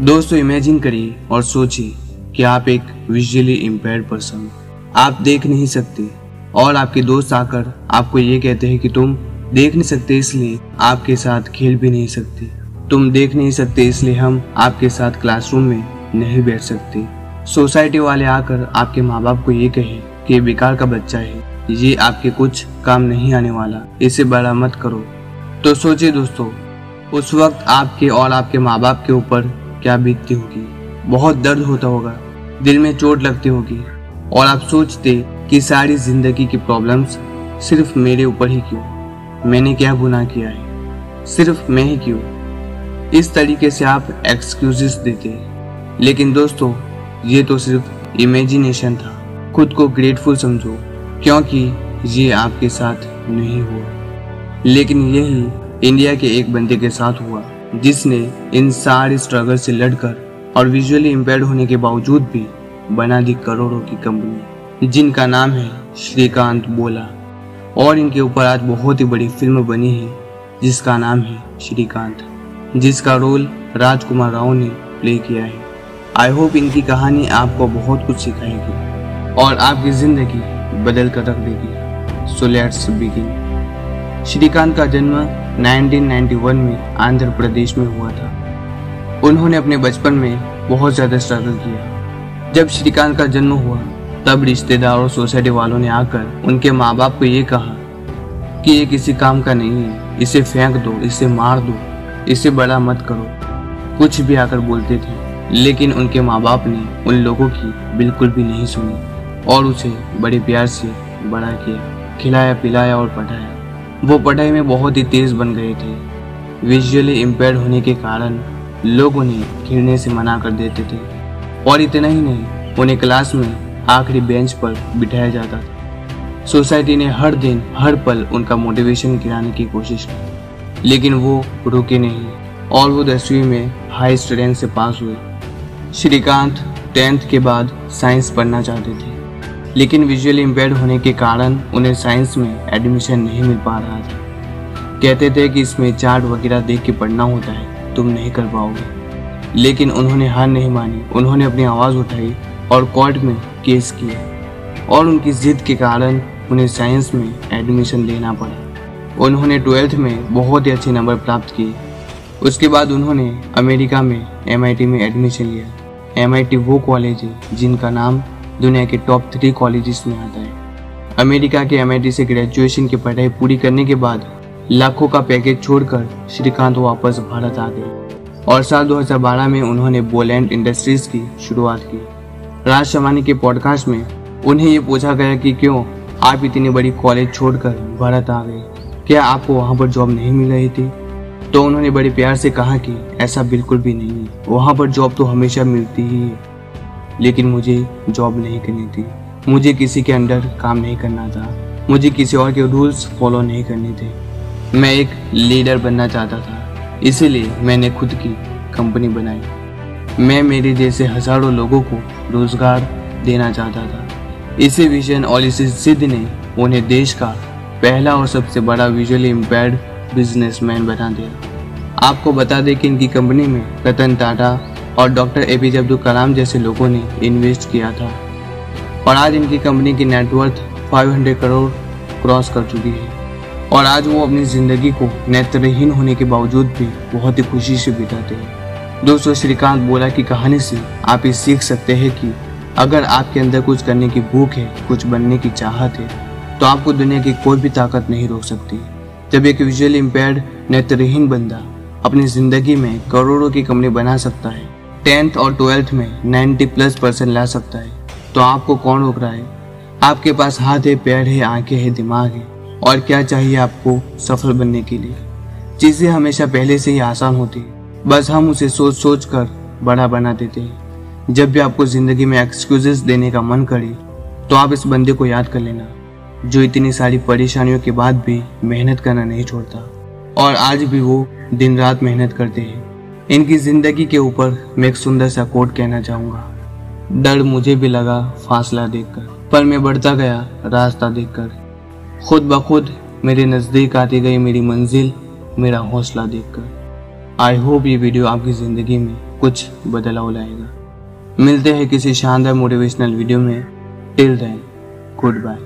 दोस्तों इमेजिन करिए और सोचिए कि आप एक विजुअली इम्पेयर पर्सन आप देख नहीं सकते और आपके दोस्त आकर आपको ये कहते हैं कि तुम देख नहीं सकते, इसलिए आपके साथ खेल भी नहीं सकते। तुम देख नहीं सकते, इसलिए हम आपके साथ क्लासरूम में नहीं बैठ सकते। सोसाइटी वाले आकर आपके माँ बाप को ये कहे कि ये बेकार का बच्चा है, ये आपके कुछ काम नहीं आने वाला, इसे बड़ा मत करो। तो सोचिए दोस्तों, उस वक्त आपके और आपके माँ बाप के ऊपर क्या बीतती होगी? बहुत दर्द होता होगा। दिल में चोट लगती होगी। और आप सोचते कि सारी ज़िंदगी की प्रॉब्लम्स सिर्फ़ मेरे ऊपर ही क्यों? मैंने क्या गुनाह किया है? सिर्फ़ मैं ही क्यों? इस तरीके से आप एक्सक्यूजेस देते लेकिन दोस्तों, ये तो सिर्फ़ इमेजिनेशन था। खुद को ग्रेटफुल समझो, क्योंकि ये आपके साथ नहीं हुआ। लेकिन यही इंडिया के एक बंदे के साथ हुआ। जिसने इन सारे स्ट्रगल से लड़कर और विजुअली इम्पेयर्ड होने के बावजूद भी बना दी करोड़ों की कंपनी, जिनका नाम है श्रीकांत बोला। और इनके ऊपर आज बहुत ही बड़ी फ़िल्म बनी है, जिसका नाम है श्रीकांत, जिसका रोल राजकुमार राव ने प्ले किया है। आई होप इनकी कहानी आपको बहुत कुछ सिखाएगी और आपकी ज़िंदगी बदल कर रख देगी। सो लेट्स बिगिन श्रीकांत का जन्म 1991 में आंध्र प्रदेश में हुआ था। उन्होंने अपने बचपन में बहुत ज़्यादा स्ट्रगल किया। जब श्रीकांत का जन्म हुआ, तब रिश्तेदार और सोसाइटी वालों ने आकर उनके माँ बाप को ये कहा कि ये किसी काम का नहीं है। इसे फेंक दो, इसे मार दो, इसे बड़ा मत करो। कुछ भी आकर बोलते थे, लेकिन उनके माँ बाप ने उन लोगों की बिल्कुल भी नहीं सुनी और उसे बड़े प्यार से बड़ा किया। खिलाया, पिलाया और पढ़ाया। वो पढ़ाई में बहुत ही तेज बन गए थे। विजुअली इम्पेयर होने के कारण लोग उन्हें खेलने से मना कर देते थे। और इतना ही नहीं, उन्हें क्लास में आखिरी बेंच पर बिठाया जाता था। सोसाइटी ने हर दिन, हर पल उनका मोटिवेशन गिराने की कोशिश की। लेकिन वो रुके नहीं। और वो दसवीं में हाई स्टूडेंट से पास हुए। श्रीकांत टेंथ के बाद साइंस पढ़ना चाहते थे। लेकिन विजुअली इम्पेयर होने के कारण उन्हें साइंस में एडमिशन नहीं मिल पा रहा था। कहते थे कि इसमें चार्ट वगैरह देख के पढ़ना होता है, तुम नहीं कर पाओगे। लेकिन उन्होंने हार नहीं मानी। उन्होंने अपनी आवाज़ उठाई और कोर्ट में केस किया और उनकी जिद के कारण उन्हें साइंस में एडमिशन लेना पड़ा। उन्होंने ट्वेल्थ में बहुत ही अच्छे नंबर प्राप्त किए। उसके बाद उन्होंने अमेरिका में एमआईटी में एडमिशन लिया। एमआईटी वो कॉलेज है जिनका नाम दुनिया के टॉप थ्री कॉलेजेस में आता है। अमेरिका के एम से ग्रेजुएशन की पढ़ाई पूरी करने के बाद लाखों का पैकेज छोड़कर श्रीकांत वापस भारत आ गए। और साल 2012 में उन्होंने बोलैंड इंडस्ट्रीज़ की शुरुआत की। राज शमानी के पॉडकास्ट में उन्हें ये पूछा गया कि क्यों आप इतनी बड़ी कॉलेज छोड़कर भारत आ गए? क्या आपको वहाँ पर जॉब नहीं मिल रही थी? तो उन्होंने बड़े प्यार से कहा कि ऐसा बिल्कुल भी नहीं है। वहाँ पर जॉब तो हमेशा मिलती ही है। लेकिन मुझे जॉब नहीं करनी थी। मुझे किसी के अंडर काम नहीं करना था। मुझे किसी और के रूल्स फॉलो नहीं करने थे। मैं एक लीडर बनना चाहता था। इसीलिए मैंने खुद की कंपनी बनाई। मैं मेरे जैसे हज़ारों लोगों को रोज़गार देना चाहता था। इसी विजन और इसी सिद्ध ने उन्हें देश का पहला और सबसे बड़ा विजुअली इम्पेयर्ड बिजनेसमैन बना दिया। आपको बता दें कि इनकी कंपनी में रतन टाटा और doctor A P J Abdul Kalam जैसे लोगों ने इन्वेस्ट किया था। और आज इनकी कंपनी की नेटवर्थ 500 करोड़ क्रॉस कर चुकी है। और आज वो अपनी ज़िंदगी को नेत्रहीन होने के बावजूद भी बहुत ही खुशी से बिताते हैं। दोस्तों, श्रीकांत बोला की कहानी से आप ये सीख सकते हैं कि अगर आपके अंदर कुछ करने की भूख है, कुछ बनने की चाहत है तो आपको दुनिया की कोई भी ताकत नहीं रोक सकती। जब एक विजुअली इम्पेयर्ड नेत्रहीन बंदा अपनी ज़िंदगी में करोड़ों की कंपनी बना सकता है टेंथ और ट्वेल्थ में 90 प्लस परसेंट ला सकता है। तो आपको कौन रोक रहा है? आपके पास हाथ है पैर है, आँखें है, दिमाग है। और क्या चाहिए आपको सफल बनने के लिए? चीज़ें हमेशा पहले से ही आसान होती है। बस हम उसे सोच सोच कर बड़ा बना देते हैं। जब भी आपको ज़िंदगी में एक्सक्यूजेस देने का मन करे तो आप इस बंदे को याद कर लेना, जो इतनी सारी परेशानियों के बाद भी मेहनत करना नहीं छोड़ता। और आज भी वो दिन रात मेहनत करते हैं। इनकी ज़िंदगी के ऊपर मैं एक सुंदर सा कोट कहना चाहूँगा। डर मुझे भी लगा फासला देखकर, पर मैं बढ़ता गया रास्ता देखकर। खुद ब खुद मेरे नज़दीक आती गई मेरी मंजिल, मेरा हौसला देखकर। आई होप ये वीडियो आपकी ज़िंदगी में कुछ बदलाव लाएगा। मिलते हैं किसी शानदार मोटिवेशनल वीडियो में। Till then goodbye